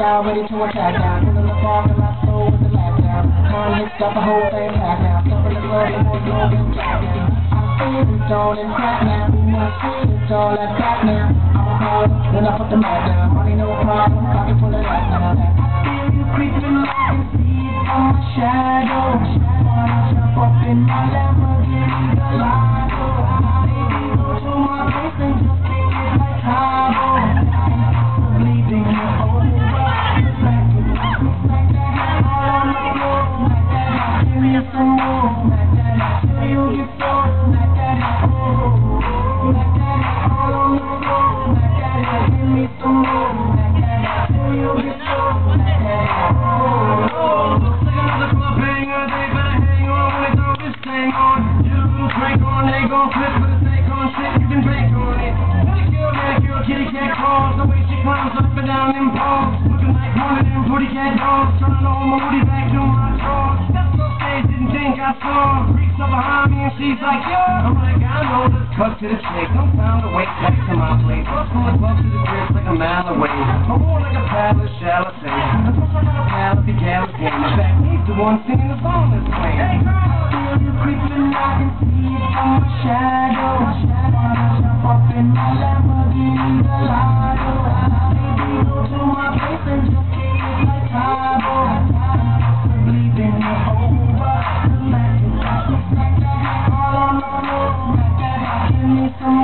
style ready to attack now. Put the fog and my soul with the laugh down. Kanye got the whole thing packed now. Step the club and more glow and jack now. I see it on and crack now. To see it all that back now? I'm a call, then I put the mat down. Money no problem, pocket full of that now. Feel you creeping like a seed on my shadow. Wanna jump up in my Lamborghini turning on my woody back to my drawers. Stepped on ship you can break on it, you're getting close. The way she comes up and down them Lookin' like one of them booty can't hold Turn on what he back on my road stage, didn't think I she's like, yo. I'm like, I know this to the chick, don't found a wait back to my from the club to the crib like a mile away. I'm more like a palace, shall I say. I'm just like a palace, the game. In fact, he's the one singing the song that's playing. Hey, girl. Feel you creeping, I can see it from my shadow. Wanna jump up in my Lamborghini Gallardo.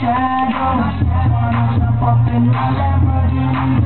shadows, wanna jump up in my Lamborghini.